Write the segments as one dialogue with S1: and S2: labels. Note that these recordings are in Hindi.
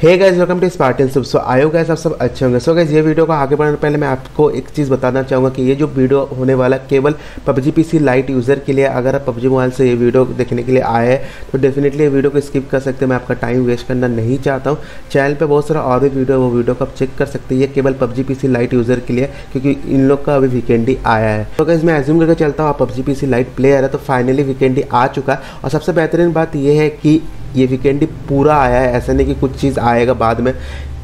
S1: Hey guys welcome to Spartan सब सो आयो गाइस आप सब अच्छे होंगे। सो गाइस ये वीडियो को आगे बढ़ने पहले मैं आपको एक चीज़ बताना चाहूँगा कि ये जो वीडियो होने वाला केवल पबजी पीसी लाइट यूज़र के लिए अगर आप पबजी मोबाइल से ये वीडियो देखने के लिए आए हैं तो डेफिनेटली ये वीडियो को स्किप कर सकते हैं। मैं आपका टाइम वेस्ट करना नहीं चाहता हूँ। चैनल पर बहुत सारा और भी वीडियो वो वीडियो को आप चेक कर सकते हैं। ये केवल पबजी पी लाइट यूज़र के लिए, क्योंकि इन लोग का अभी वीकेंडी आया है। तो गाइस मैं एज्यूम करके चलता हूँ, आप पबजी पी लाइट प्लेयर है तो फाइनली वीकेंडी आ चुका है। और सबसे बेहतरीन बात यह है कि ये वीकेंड पूरा आया है ऐसा नहीं कि कुछ चीज़ आएगा बाद में।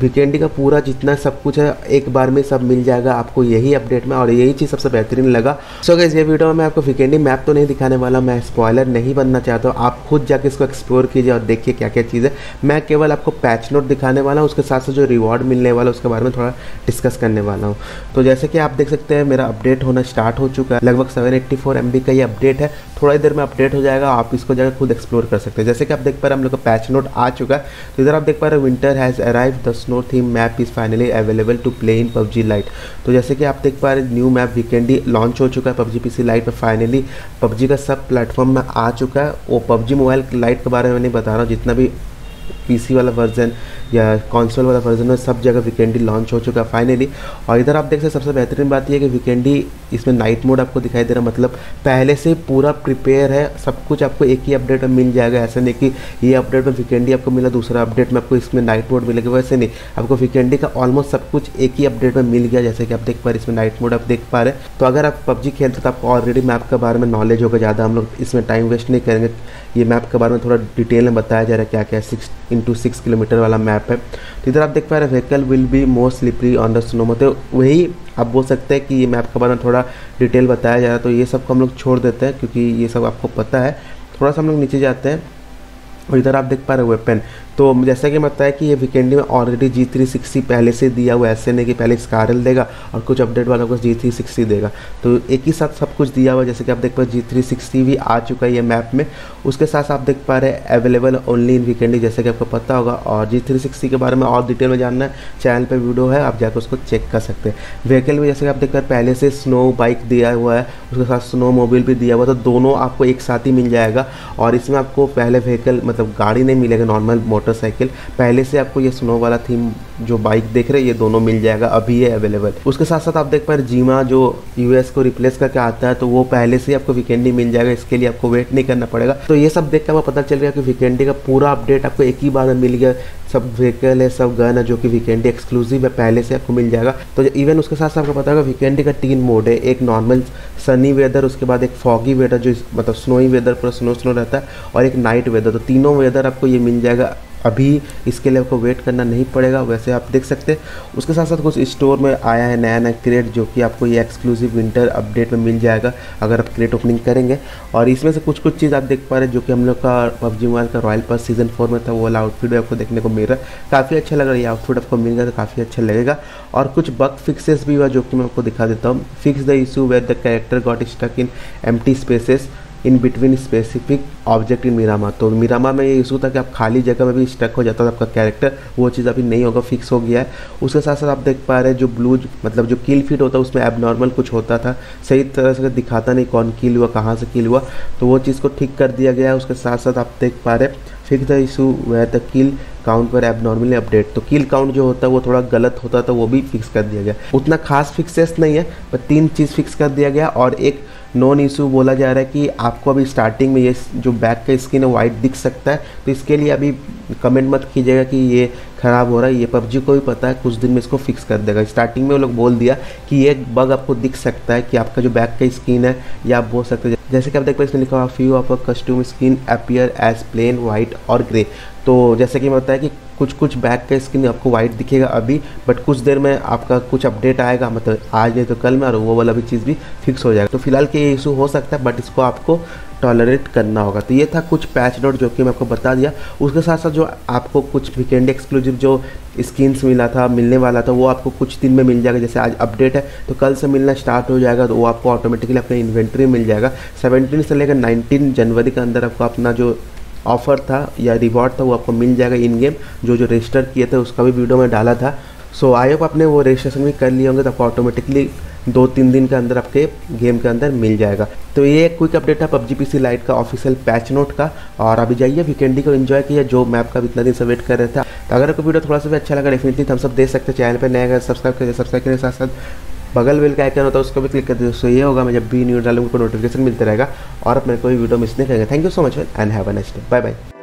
S1: वीकेंड का पूरा जितना सब कुछ है एक बार में सब मिल जाएगा आपको यही अपडेट में और यही चीज़ सबसे बेहतरीन लगा। सो so, ये वीडियो में मैं आपको वीकेंडी मैप तो नहीं दिखाने वाला मैं स्पॉयलर नहीं बनना चाहता हूँ। आप खुद जाके इसको एक्सप्लोर कीजिए और देखिए क्या क्या चीज़ है। मैं केवल आपको पैच नोट दिखाने वाला हूँ उसके साथ साथ जो रिवॉर्ड मिलने वाला है उसके बारे में थोड़ा डिस्कस करने वाला हूँ। तो जैसे कि आप देख सकते हैं मेरा अपडेट होना स्टार्ट हो चुका है। लगभग seven eighty four M B का ये अपडेट है। थोड़ा देर में अपडेट हो जाएगा आप इसको जाकर खुद एक्सप्लोर कर सकते हैं। जैसे कि आप देख पा रहे हम लोग का पैच नोट आ चुका है। तो इधर आप देख पा रहे हैं winter has arrived the snow theme map is finally available to play in PUBG lite तो जैसे कि आप देख पा रहे न्यू मैप वीकेंडी लॉन्च हो चुका है, पबजी पीसी लाइट पर फाइनली पबजी का सब प्लेटफॉर्म में आ चुका है। वो पबजी मोबाइल लाइट के बारे में नहीं बता रहा हूँ, जितना भी पीसी वाला वर्जन या कॉन्सोल वाला वर्जन में सब जगह वीकेंडी लॉन्च हो चुका है फाइनली और इधर आप देख सकते सबसे बेहतरीन बात यह है कि वीकेंडी इसमें नाइट मोड आपको दिखाई दे रहा है। मतलब पहले से पूरा प्रिपेयर है, सब कुछ आपको एक ही अपडेट में मिल जाएगा। ऐसा नहीं कि ये अपडेट में वीकेंडी आपको मिला, दूसरा अपडेट में आपको इसमें नाइट मोड मिलेगा। वैसे नहीं, आपको वीकेंडी का ऑलमोस्ट सब कुछ एक ही अपडेट में मिल गया, जैसे कि आप देख पा रहे इसमें नाइट मोड आप देख पा रहे तो अगर आप पबजी खेलते तो आपको ऑलरेडी मैप के बारे में नॉलेज होगा, ज़्यादा हम लोग इसमें टाइम वेस्ट नहीं करेंगे। ये मैप के बारे में थोड़ा डिटेल में बताया जा रहा है क्या क्या सिक्स इंटू सिक्स किलोमीटर वाला मैप है। तो इधर आप देख पा रहे vehicle will be more slippery on the snow मतलब वही आप बोल सकते हैं कि ये मैप के बारे में थोड़ा डिटेल बताया जा रहा है। तो ये सबको हम लोग छोड़ देते हैं, क्योंकि ये सब आपको पता है। थोड़ा सा हम लोग नीचे जाते हैं और इधर आप देख पा रहे वेपन तो जैसा कि बताया कि ये वीकेंडी में ऑलरेडी जी थ्री सिक्सटी पहले से दिया हुआ ऐसे नहीं कि पहले स्कारल देगा और कुछ अपडेट वाला को जी थ्री सिक्सटी देगा। तो एक ही साथ सब कुछ दिया हुआ जैसे कि आप देख पा रहे जी थ्री सिक्सटी भी आ चुका है ये मैप में। उसके साथ आप देख पा रहे हैं अवेलेबल ओनली इन वीकेंडी जैसे कि आपको पता होगा। और जी थ्री सिक्सटी के बारे में और डिटेल में जानना है चैनल पर वीडियो है, आप जाकर उसको चेक कर सकते हैं। व्हीकल में जैसे कि आप देख पा रहे पहले से स्नो बाइक दिया हुआ है, उसके साथ स्नो मोबाइल भी दिया हुआ तो दोनों आपको एक साथ ही मिल जाएगा। और इसमें आपको पहले व्हीकल मतलब गाड़ी नहीं मिलेगा नॉर्मल मोटरसाइकिल। पहले से आपको ये स्नो वाला थीम जो बाइक देख रहे हैं, ये दोनों मिल जाएगा, अभी है अवेलेबल उसके साथ साथ आप देख पा रहे जीमा जो यूएस को रिप्लेस करके आता है तो वो पहले से ही आपको वीकेंडी मिल जाएगा, इसके लिए आपको वेट नहीं करना पड़ेगा। तो ये सब देख कर पता चल गया कि वीकेंडी का पूरा अपडेट आपको एक ही बार मिल गया। सब व्हीकल है, सब गन है, जो कि वीकेंडी एक्सक्लूसिव है, पहले से आपको मिल जाएगा। तो इवन उसके साथ साथ आपको पता होगा वीकेंडी का तीन मोड है, एक नॉर्मल सनी वेदर उसके बाद एक फॉगी वेदर जो मतलब स्नोई वेदर पूरा स्नो स्नो रहता है, और एक नाइट वेदर तो तीनों वेदर आपको ये मिल जाएगा। अभी इसके लिए आपको वेट करना नहीं पड़ेगा, वैसे आप देख सकते हैं। उसके साथ साथ कुछ स्टोर में आया है नया नया क्रेट जो कि आपको ये एक्सक्लूसिव विंटर अपडेट में मिल जाएगा, अगर आप क्रेट ओपनिंग करेंगे। और इसमें से कुछ कुछ चीज़ आप देख पा रहे हैं जो कि हम लोग का पबजी मोबाइल का रॉयल पास सीज़न फोर में था, वो वाला आउटफिट भी आपको देखने को मिल रहा है। काफ़ी अच्छा लग रहा है, ये आउटफिट आपको मिल गया तो काफ़ी अच्छा लगेगा। और कुछ बग फिक्सेस भी हुआ जो कि मैं आपको दिखा देता हूँ। Fix the issue where the character got stuck in M spaces in between specific object in Miramar तो मीरामा में ये इशू था कि आप खाली जगह में भी स्टक हो जाता था आपका कैरेक्टर वो चीज़ अभी नहीं होगा फिक्स हो गया है। उसके साथ साथ आप देख पा रहे हैं जो ब्लू मतलब जो किल फिट होता है, उसमें एबनॉर्मल कुछ होता था। सही तरह से दिखाता नहीं कौन किल हुआ, कहाँ से किल हुआ। तो वो चीज़ को ठीक कर दिया गया है। उसके साथ साथ आप देख पा रहे फिक्स द इशू वह द किल काउंट पर एबनॉर्मली अपडेट तो किल काउंट जो होता है, वो थोड़ा गलत होता था, वो भी फिक्स कर दिया गया। उतना खास फिक्सेस नहीं है, पर तीन चीज़ फिक्स कर दिया गया और एक नॉन इशू बोला जा रहा है कि आपको अभी स्टार्टिंग में ये जो बैक का स्किन है वाइट दिख सकता है। तो इसके लिए अभी कमेंट मत कीजिएगा कि ये ख़राब हो रहा है, ये पबजी को भी पता है, कुछ दिन में इसको फिक्स कर देगा। स्टार्टिंग में वो लोग बोल दिया कि ये बग आपको दिख सकता है कि आपका जो बैक का स्किन है, या आप बोल सकते हैं। जैसे कि आप देख पाए इसमें लिखा हुआ few of a costume skin appear as plain white और ग्रे तो जैसे कि मैं बताया कि कुछ कुछ बैक का स्किन आपको वाइट दिखेगा अभी बट कुछ देर में आपका कुछ अपडेट आएगा मतलब आज नहीं तो कल में, और वो वाला भी चीज़ भी फिक्स हो जाएगा। तो फ़िलहाल के ये इशू हो सकता है बट इसको आपको टॉलरेट करना होगा। तो ये था कुछ पैच नोट जो कि मैं आपको बता दिया। उसके साथ साथ जो आपको कुछ वीकेंड एक्सक्लूसिव जो स्किन्स मिला था, मिलने वाला था, वो आपको कुछ दिन में मिल जाएगा। जैसे आज अपडेट है तो कल से मिलना स्टार्ट हो जाएगा तो वो आपको ऑटोमेटिकली अपने इन्वेंट्री मिल जाएगा। सेवनटीन से लेकर नाइनटीन जनवरी के अंदर आपको अपना जो ऑफ़र था या रिवॉर्ड था, वो आपको मिल जाएगा इन गेम जो जो रजिस्टर किए थे, उसका भी वीडियो में डाला था। सो आई होप आपने वो रजिस्ट्रेशन भी कर लिए होंगे तो आपको ऑटोमेटिकली दो तीन दिन के अंदर आपके गेम के अंदर मिल जाएगा। तो ये एक क्विक अपडेट है पबजी पी सी लाइट का ऑफिशियल पैच नोट का। और अभी जाइए वीकेंडी को इन्जॉय किया जो मैप का इतना दिन से वेट कर रहे थे। तो अगर आपको वीडियो थोड़ा सा भी अच्छा लगा डेफिनेटली हम सब देख सकते हैं। चैनल पर नया सब्सक्राइब करिए सब्सक्राइब करने के साथ साथ बगल बेल का आइकन होता है, उसको भी क्लिक कर दीजिए। सो ये होगा, मैं जब भी न्यूज़ डालूँगा नोटिफिकेशन मिलता रहेगा। और अपने कोई वीडियो मिस नहीं करेंगे। Thank you so much and have a next bye bye